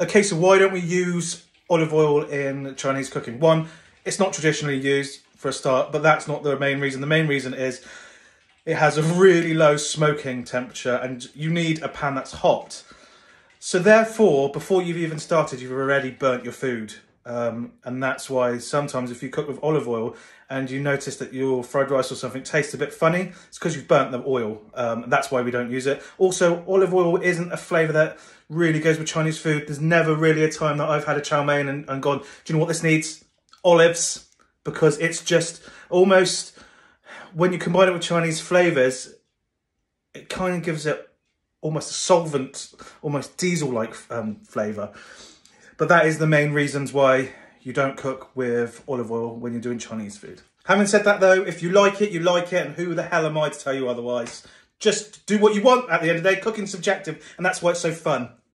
Okay, so why don't we use olive oil in Chinese cooking? One, it's not traditionally used for a start, but that's not the main reason. The main reason is it has a really low smoking temperature and you need a pan that's hot. So therefore, before you've even started, you've already burnt your food. Um, and that's why sometimes if you cook with olive oil and you notice that your fried rice or something tastes a bit funny, it's because you've burnt the oil. Um, that's why we don't use it. Also, olive oil isn't a flavour that really goes with Chinese food. There's never really a time that I've had a chow mein and, and gone, do you know what this needs? Olives. Because it's just almost, when you combine it with Chinese flavours, it kind of gives it almost a solvent, almost diesel-like um, flavour. But that is the main reasons why you don't cook with olive oil when you're doing Chinese food. Having said that though, if you like it, you like it, and who the hell am I to tell you otherwise? Just do what you want at the end of the day. Cooking's subjective, and that's why it's so fun.